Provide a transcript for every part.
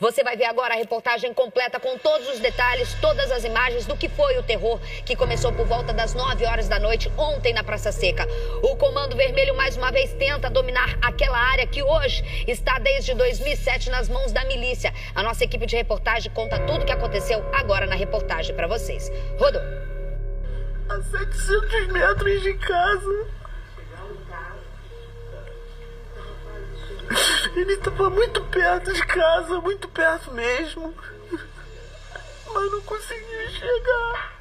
Você vai ver agora a reportagem completa com todos os detalhes, todas as imagens do que foi o terror que começou por volta das 9 horas da noite ontem na Praça Seca. O Comando Vermelho mais uma vez tenta dominar aquela área que hoje está desde 2007 nas mãos da milícia. A nossa equipe de reportagem conta tudo o que aconteceu agora na reportagem para vocês. Rodô. A 700 metros de casa. Ele estava muito perto de casa, muito perto mesmo. Mas não conseguia chegar.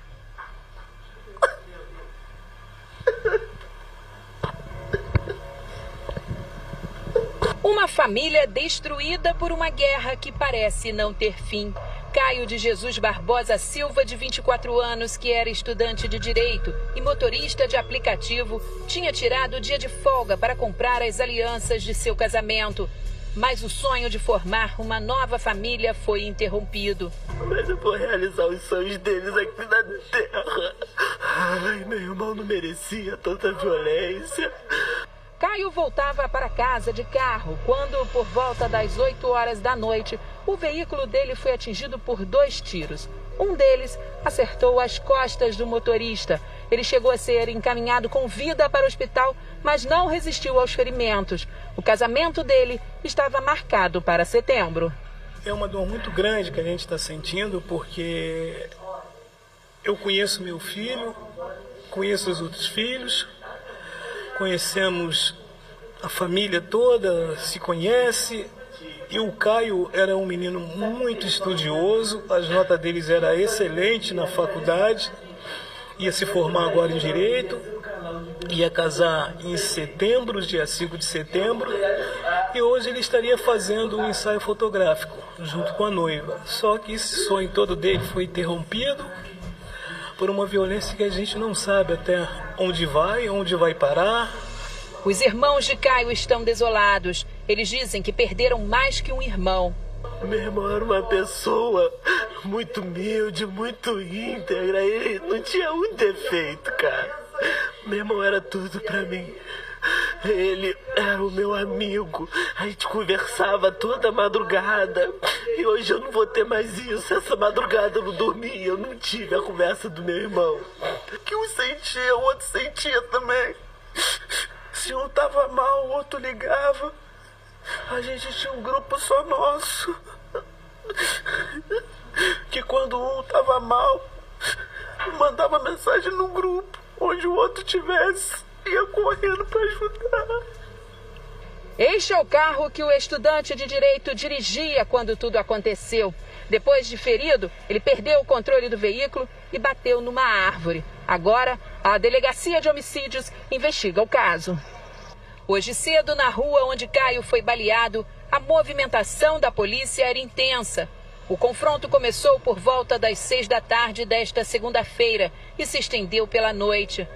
Uma família destruída por uma guerra que parece não ter fim. Caio de Jesus Barbosa Silva, de 24 anos, que era estudante de direito e motorista de aplicativo, tinha tirado o dia de folga para comprar as alianças de seu casamento. Mas o sonho de formar uma nova família foi interrompido. Mas eu vou realizar os sonhos deles aqui na terra. Ai, meu irmão não merecia tanta violência. Caio voltava para casa de carro quando, por volta das 8 horas da noite, o veículo dele foi atingido por dois tiros. Um deles acertou as costas do motorista. Ele chegou a ser encaminhado com vida para o hospital, mas não resistiu aos ferimentos. O casamento dele estava marcado para setembro. É uma dor muito grande que a gente está sentindo, porque eu conheço meu filho, conheço os outros filhos, conhecemos a família toda, se conhece. E o Caio era um menino muito estudioso, as notas deles eram excelentes na faculdade, ia se formar agora em Direito, ia casar em setembro, dia 5 de setembro, e hoje ele estaria fazendo um ensaio fotográfico junto com a noiva. Só que esse sonho todo dele foi interrompido por uma violência que a gente não sabe até onde vai, onde vai parar. Os irmãos de Caio estão desolados. Eles dizem que perderam mais que um irmão. Meu irmão era uma pessoa muito humilde, muito íntegra. Ele não tinha um defeito, cara. Meu irmão era tudo para mim. Ele era o meu amigo. A gente conversava toda madrugada. E hoje eu não vou ter mais isso. Essa madrugada eu não dormi. Eu não tive a conversa do meu irmão. Que um sentia, o outro sentia também. Se um tava mal, o outro ligava. A gente tinha um grupo só nosso. Que quando um tava mal, mandava mensagem no grupo, onde o outro tivesse ia correndo para ajudar. Este é o carro que o estudante de direito dirigia quando tudo aconteceu. Depois de ferido, ele perdeu o controle do veículo e bateu numa árvore. Agora, a Delegacia de Homicídios investiga o caso. Hoje cedo, na rua onde Caio foi baleado, a movimentação da polícia era intensa. O confronto começou por volta das seis da tarde desta segunda-feira e se estendeu pela noite.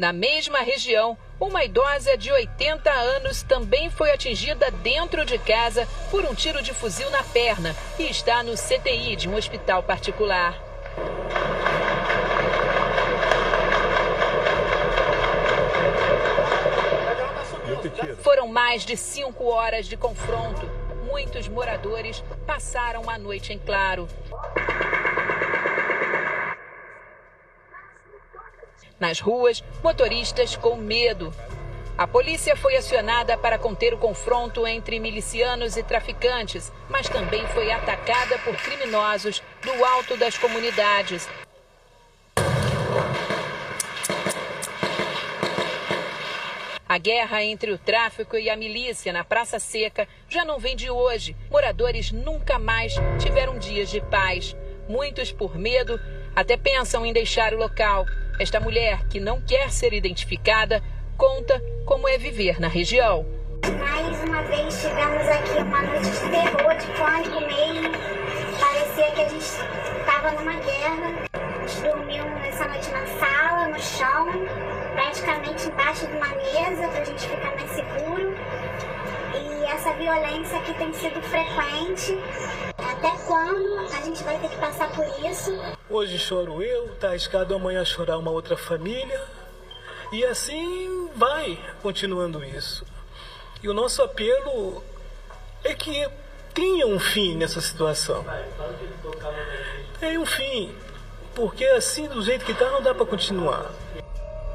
Na mesma região, uma idosa de 80 anos também foi atingida dentro de casa por um tiro de fuzil na perna e está no CTI de um hospital particular. Foram mais de cinco horas de confronto. Muitos moradores passaram a noite em claro. Nas ruas, motoristas com medo. A polícia foi acionada para conter o confronto entre milicianos e traficantes, mas também foi atacada por criminosos do alto das comunidades. A guerra entre o tráfico e a milícia na Praça Seca já não vem de hoje. Moradores nunca mais tiveram dias de paz. Muitos, por medo, até pensam em deixar o local. Esta mulher, que não quer ser identificada, conta como é viver na região. Mais uma vez tivemos aqui uma noite de terror, de pânico mesmo. Parecia que a gente estava numa guerra. Dormimos nessa noite na sala, no chão, praticamente embaixo de uma mesa para a gente ficar mais seguro. E essa violência aqui tem sido frequente. Até quando a gente vai ter que passar por isso? Hoje choro eu, tá arriscado amanhã chorar uma outra família. E assim vai continuando isso. E o nosso apelo é que tenha um fim nessa situação. Tem um fim, porque assim do jeito que está não dá para continuar.